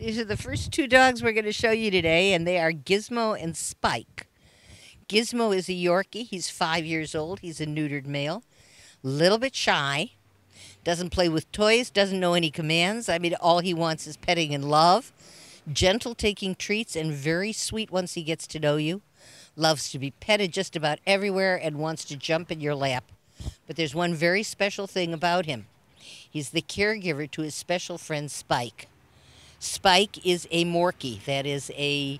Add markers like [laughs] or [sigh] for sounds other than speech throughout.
These are the first two dogs we're going to show you today, and they are Gizmo and Spike. Gizmo is a Yorkie. He's five years old. He's a neutered male. Little bit shy. Doesn't play with toys. Doesn't know any commands. I mean, all he wants is petting and love. Gentle taking treats and very sweet once he gets to know you. Loves to be petted just about everywhere and wants to jump in your lap. But there's one very special thing about him. He's the caregiver to his special friend Spike. Spike is a Morkie. That is a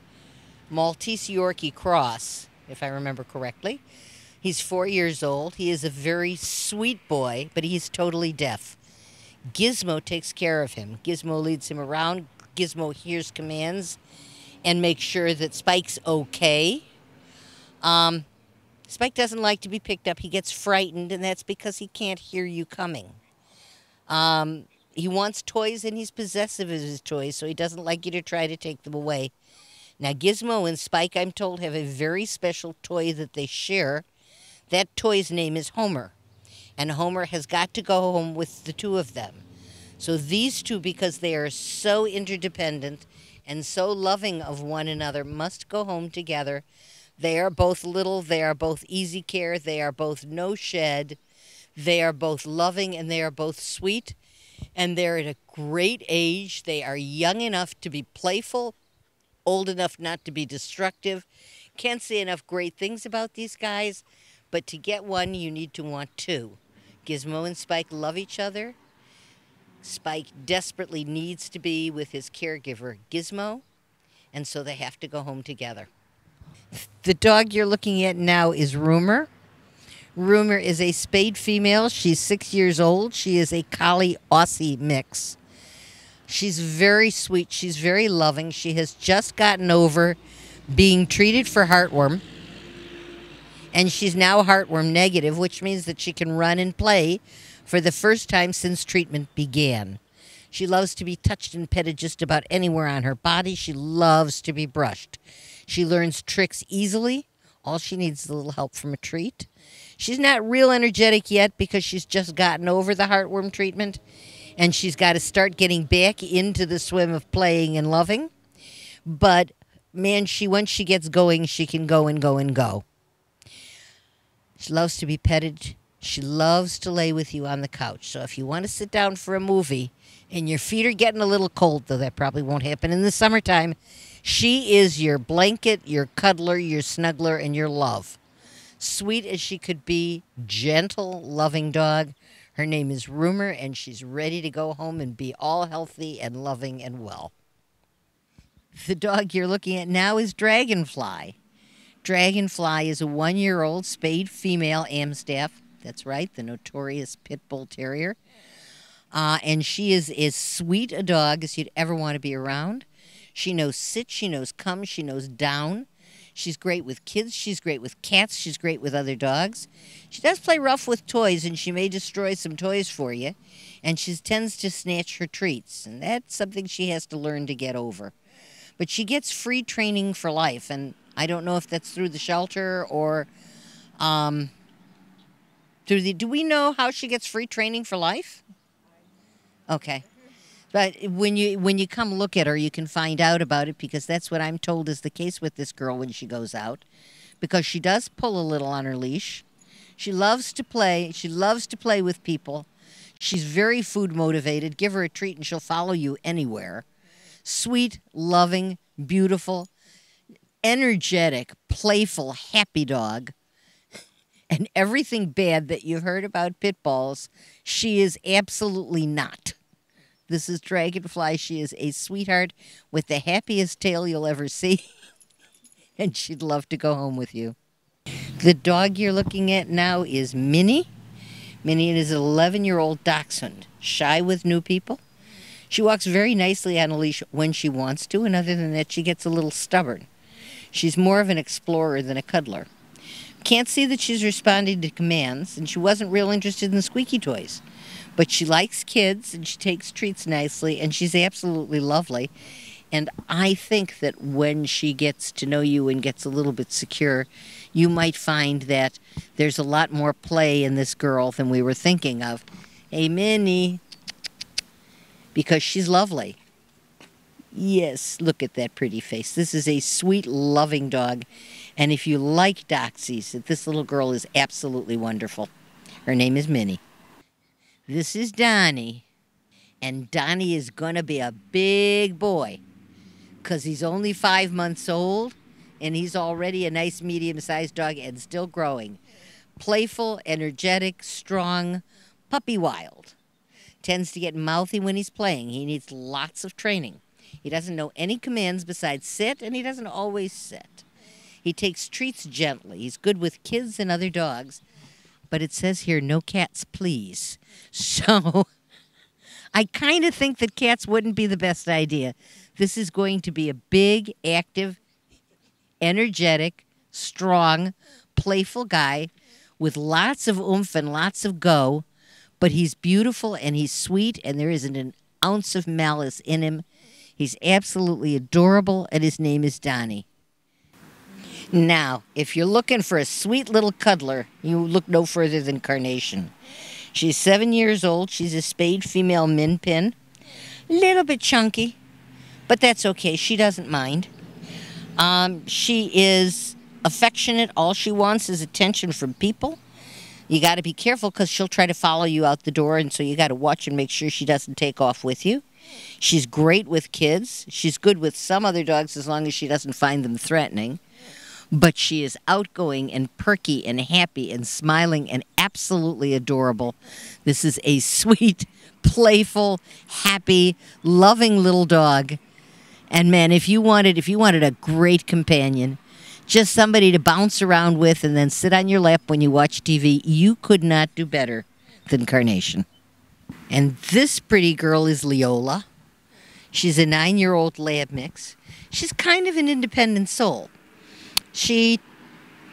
Maltese Yorkie cross, if I remember correctly. He's four years old. He is a very sweet boy, but he's totally deaf. Gizmo takes care of him. Gizmo leads him around. Gizmo hears commands and makes sure that Spike's okay. Um, Spike doesn't like to be picked up. He gets frightened, and that's because he can't hear you coming. Um, he wants toys and he's possessive of his toys, so he doesn't like you to try to take them away. Now, Gizmo and Spike, I'm told, have a very special toy that they share. That toy's name is Homer. And Homer has got to go home with the two of them. So these two, because they are so interdependent and so loving of one another, must go home together. They are both little, they are both easy care, they are both no shed, they are both loving, and they are both sweet and they're at a great age. They are young enough to be playful, old enough not to be destructive. Can't say enough great things about these guys, but to get one, you need to want two. Gizmo and Spike love each other. Spike desperately needs to be with his caregiver, Gizmo, and so they have to go home together. The dog you're looking at now is Rumor. Rumor is a spayed female. She's six years old. She is a Collie Aussie mix. She's very sweet. She's very loving. She has just gotten over being treated for heartworm. And she's now heartworm negative, which means that she can run and play for the first time since treatment began. She loves to be touched and petted just about anywhere on her body. She loves to be brushed. She learns tricks easily. All she needs is a little help from a treat. She's not real energetic yet because she's just gotten over the heartworm treatment and she's got to start getting back into the swim of playing and loving. But man, she once she gets going, she can go and go and go. She loves to be petted. She loves to lay with you on the couch. So if you want to sit down for a movie and your feet are getting a little cold, though that probably won't happen in the summertime, she is your blanket, your cuddler, your snuggler, and your love sweet as she could be, gentle, loving dog. Her name is Rumor, and she's ready to go home and be all healthy and loving and well. The dog you're looking at now is Dragonfly. Dragonfly is a one year old spayed female Amstaff. That's right, the notorious Pit Bull Terrier. Uh, and she is as sweet a dog as you'd ever want to be around. She knows sit, she knows come, she knows down. She's great with kids. She's great with cats. She's great with other dogs. She does play rough with toys, and she may destroy some toys for you. And she tends to snatch her treats, and that's something she has to learn to get over. But she gets free training for life, and I don't know if that's through the shelter or um, through the. Do we know how she gets free training for life? Okay. But when you when you come look at her, you can find out about it because that's what I'm told is the case with this girl when she goes out, because she does pull a little on her leash. She loves to play. She loves to play with people. She's very food motivated. Give her a treat and she'll follow you anywhere. Sweet, loving, beautiful, energetic, playful, happy dog. And everything bad that you've heard about pit bulls, she is absolutely not. This is Dragonfly. She is a sweetheart with the happiest tail you'll ever see. [laughs] and she'd love to go home with you. The dog you're looking at now is Minnie. Minnie is an 11 year old dachshund, shy with new people. She walks very nicely on a leash when she wants to, and other than that, she gets a little stubborn. She's more of an explorer than a cuddler. Can't see that she's responding to commands, and she wasn't real interested in squeaky toys. But she likes kids and she takes treats nicely and she's absolutely lovely. And I think that when she gets to know you and gets a little bit secure, you might find that there's a lot more play in this girl than we were thinking of. Hey, Minnie, because she's lovely. Yes, look at that pretty face. This is a sweet, loving dog. And if you like Doxies, this little girl is absolutely wonderful. Her name is Minnie. This is Donnie. And Donnie is going to be a big boy because he's only five months old and he's already a nice medium sized dog and still growing. Playful, energetic, strong, puppy wild. Tends to get mouthy when he's playing. He needs lots of training. He doesn't know any commands besides sit, and he doesn't always sit. He takes treats gently. He's good with kids and other dogs. But it says here, no cats, please. [laughs] So I kind of think that cats wouldn't be the best idea. This is going to be a big, active, energetic, strong, playful guy with lots of oomph and lots of go. But he's beautiful and he's sweet, and there isn't an ounce of malice in him. He's absolutely adorable, and his name is Donnie. Now, if you're looking for a sweet little cuddler, you look no further than Carnation. She's seven years old. She's a spayed female min pin. Little bit chunky, but that's okay. She doesn't mind. Um, she is affectionate. All she wants is attention from people. You got to be careful because she'll try to follow you out the door, and so you got to watch and make sure she doesn't take off with you. She's great with kids. She's good with some other dogs as long as she doesn't find them threatening. But she is outgoing and perky and happy and smiling and absolutely adorable. This is a [laughs] sweet, playful, happy, loving little dog. And man, if you wanted if you wanted a great companion, just somebody to bounce around with and then sit on your lap when you watch TV, you could not do better than Carnation. And this pretty girl is Leola. She's a nine year old lab mix. She's kind of an independent soul. She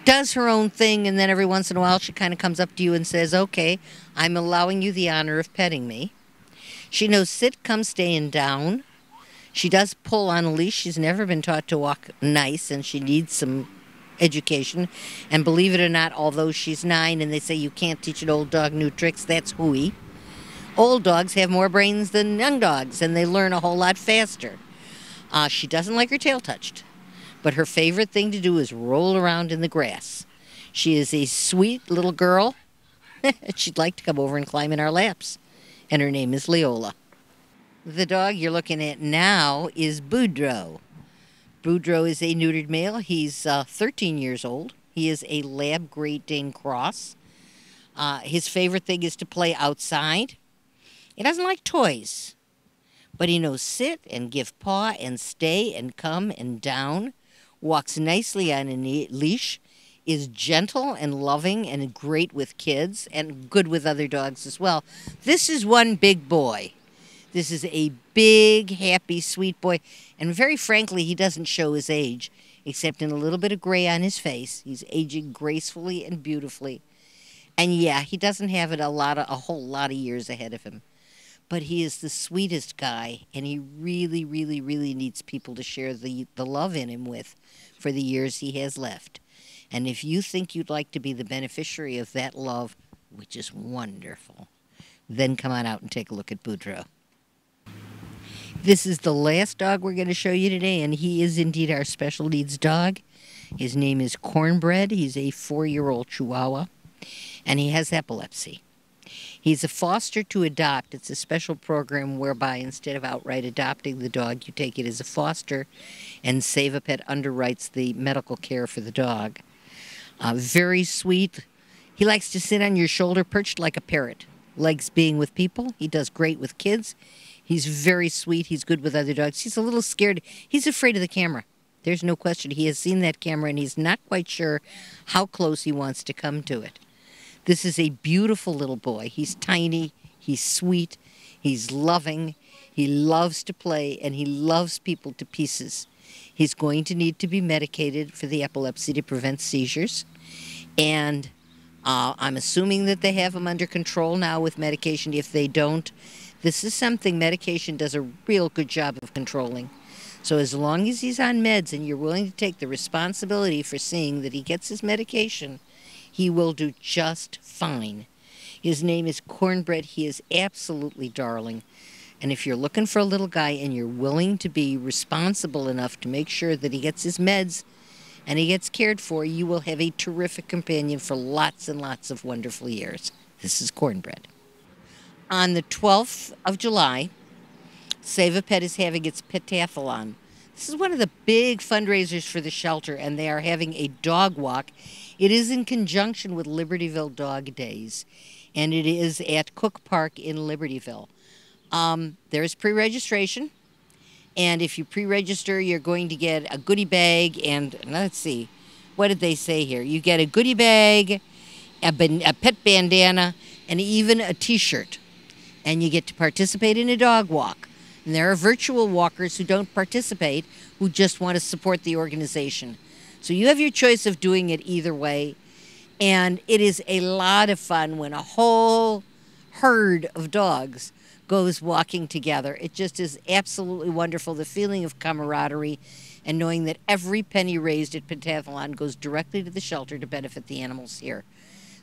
does her own thing, and then every once in a while she kind of comes up to you and says, Okay, I'm allowing you the honor of petting me. She knows sit, come, stay, and down. She does pull on a leash. She's never been taught to walk nice, and she needs some education. And believe it or not, although she's nine and they say you can't teach an old dog new tricks, that's hooey old dogs have more brains than young dogs and they learn a whole lot faster. Uh, she doesn't like her tail touched, but her favorite thing to do is roll around in the grass. She is a sweet little girl. [laughs] She'd like to come over and climb in our laps, and her name is Leola. The dog you're looking at now is Boudreaux. Boudreaux is a neutered male. He's uh, 13 years old. He is a Lab Great Dane cross. Uh, his favorite thing is to play outside. He doesn't like toys, but he knows sit and give paw and stay and come and down, walks nicely on a leash, is gentle and loving and great with kids and good with other dogs as well. This is one big boy. This is a big, happy, sweet boy. And very frankly, he doesn't show his age, except in a little bit of gray on his face. He's aging gracefully and beautifully. And yeah, he doesn't have it a lot of, a whole lot of years ahead of him but he is the sweetest guy and he really really really needs people to share the, the love in him with for the years he has left. And if you think you'd like to be the beneficiary of that love which is wonderful then come on out and take a look at boudreaux. This is the last dog we're going to show you today and he is indeed our special needs dog. His name is cornbread. He's a four year old chihuahua and he has epilepsy He's a foster to adopt. It's a special program whereby instead of outright adopting the dog, you take it as a foster, and Save a Pet underwrites the medical care for the dog. Uh, very sweet. He likes to sit on your shoulder perched like a parrot. Likes being with people. He does great with kids. He's very sweet. He's good with other dogs. He's a little scared. He's afraid of the camera. There's no question. He has seen that camera and he's not quite sure how close he wants to come to it. This is a beautiful little boy. He's tiny, he's sweet, he's loving, he loves to play, and he loves people to pieces. He's going to need to be medicated for the epilepsy to prevent seizures. And uh, I'm assuming that they have him under control now with medication. If they don't, this is something medication does a real good job of controlling. So as long as he's on meds and you're willing to take the responsibility for seeing that he gets his medication, he will do just fine. His name is Cornbread. He is absolutely darling. And if you're looking for a little guy and you're willing to be responsible enough to make sure that he gets his meds and he gets cared for, you will have a terrific companion for lots and lots of wonderful years. This is Cornbread. On the 12th of July, Save a Pet is having its Petathlon. This is one of the big fundraisers for the shelter, and they are having a dog walk. It is in conjunction with Libertyville Dog Days, and it is at Cook Park in Libertyville. Um, there is pre registration, and if you pre register, you're going to get a goodie bag. And let's see, what did they say here? You get a goodie bag, a, a pet bandana, and even a t shirt. And you get to participate in a dog walk. And there are virtual walkers who don't participate who just want to support the organization. So you have your choice of doing it either way. And it is a lot of fun when a whole herd of dogs goes walking together. It just is absolutely wonderful. The feeling of camaraderie and knowing that every penny raised at Petathlon goes directly to the shelter to benefit the animals here.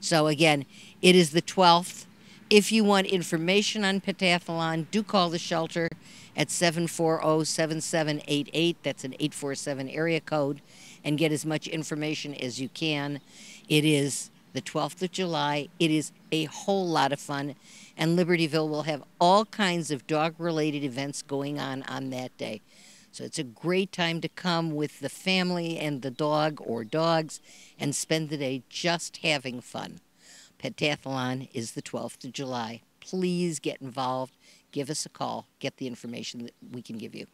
So, again, it is the 12th. If you want information on Petathlon, do call the shelter at 740 7788. That's an 847 area code, and get as much information as you can. It is the 12th of July. It is a whole lot of fun, and Libertyville will have all kinds of dog related events going on on that day. So it's a great time to come with the family and the dog or dogs and spend the day just having fun. Petathlon is the 12th of July. Please get involved. Give us a call. Get the information that we can give you.